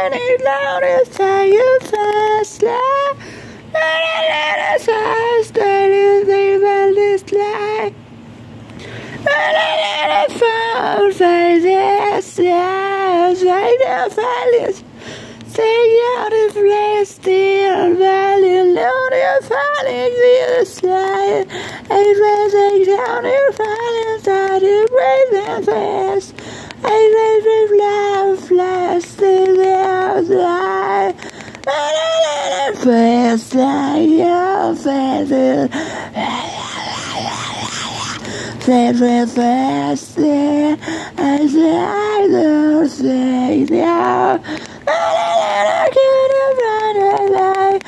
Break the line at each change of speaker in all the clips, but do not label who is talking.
Lenny Lotus, say you fast, la. Lenny Lotus, I stand in the world is like. Lenny Lotus, found faces, yes, I know failures. Sing out of place, still valley, Lotus, falling, the slide. And rising down, you're falling, starting, raising, Like your fast, fast, I say I don't say now. I could have run away.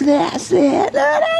That's it.